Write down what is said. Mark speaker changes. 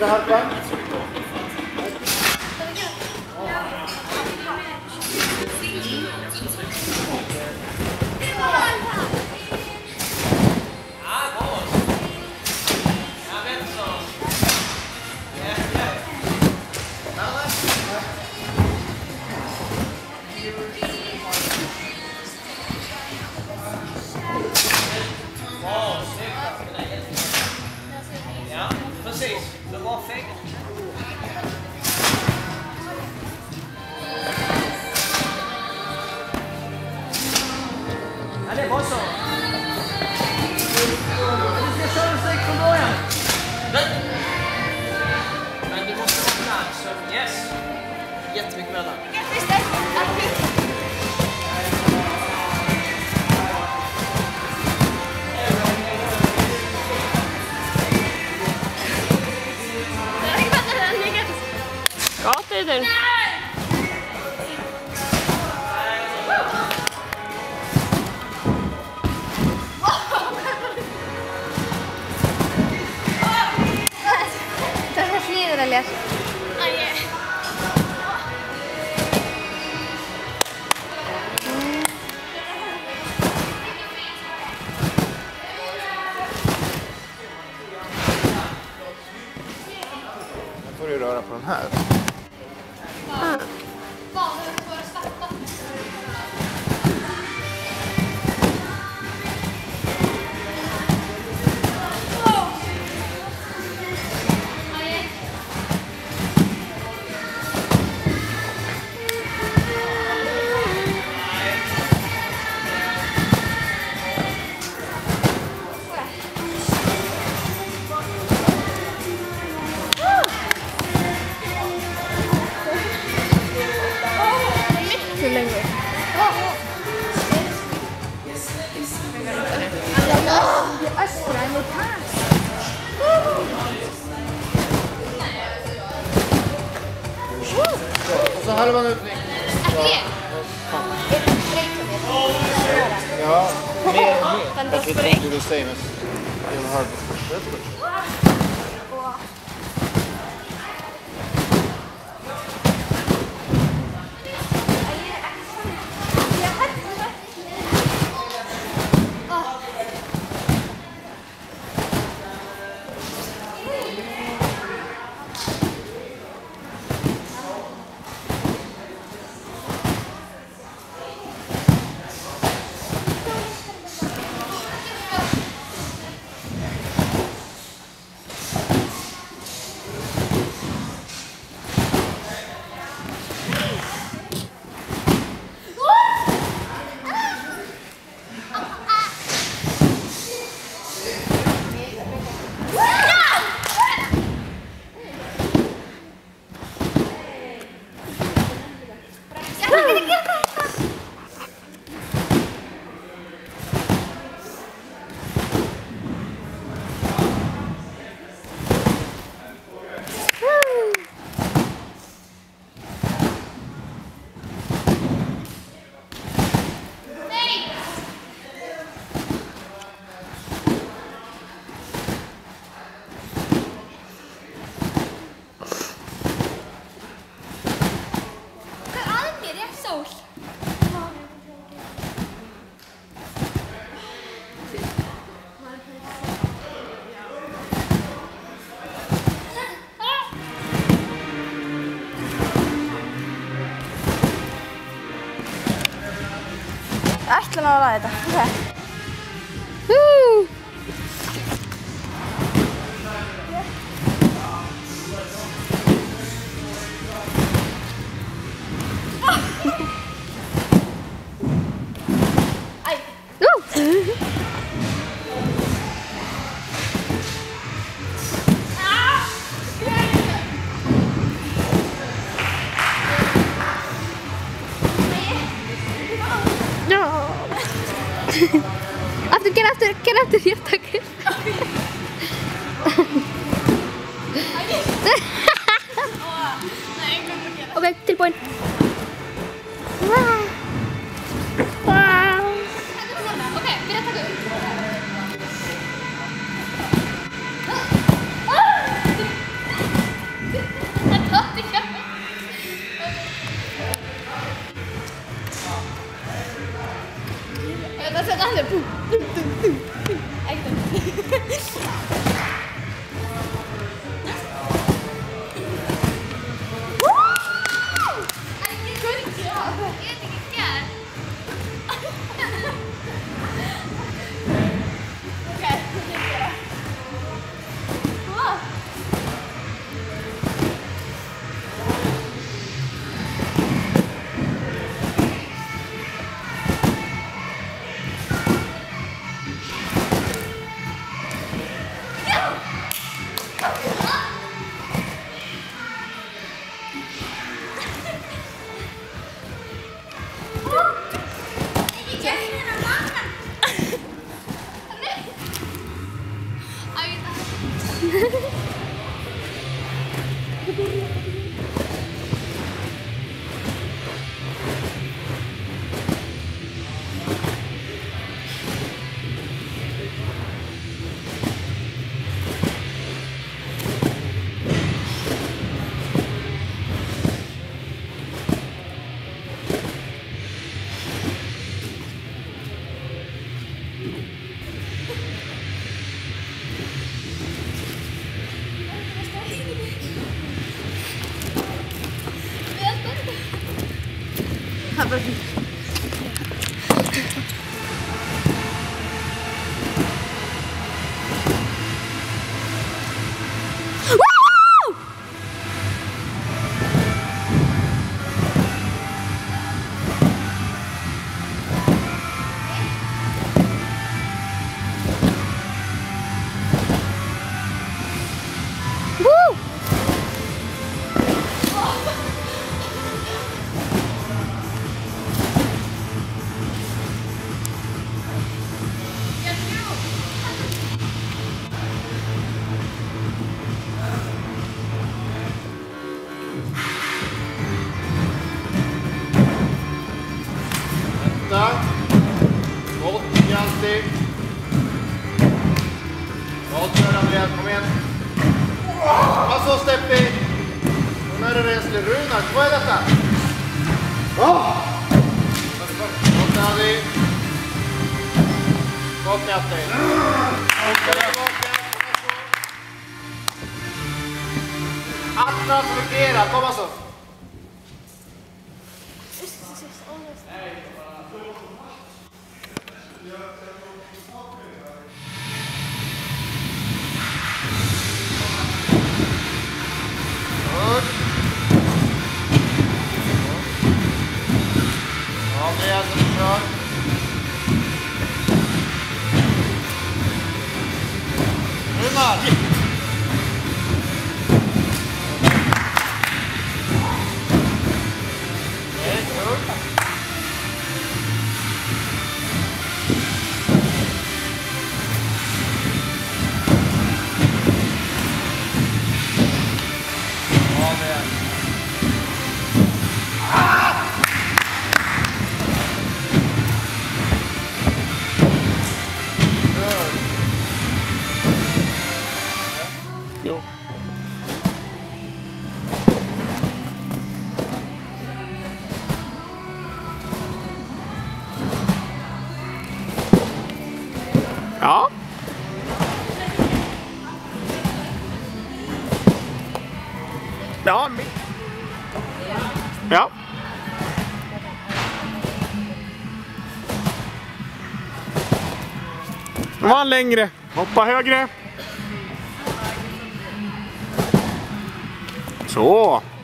Speaker 1: Abraham
Speaker 2: Nu får du röra på den här.
Speaker 1: Hur
Speaker 2: Halvan ut. Ja, mer, mer. Jag inte hur du säger, men
Speaker 1: 好了，来，的，OK。
Speaker 3: máscara tenía ataque. Okay, till point. Wow. Wow.
Speaker 2: Okay, wieder zurück. った時。Och nu är det renslig. Runar, vad är detta? Bort Adi. Bort Hjalti. Atlas Fugera, kom alltså. Good. Andreas som kör. Runar!
Speaker 4: Jo. Ja. Ja. Ja. Nu var han längre. Hoppa högre. Fechou!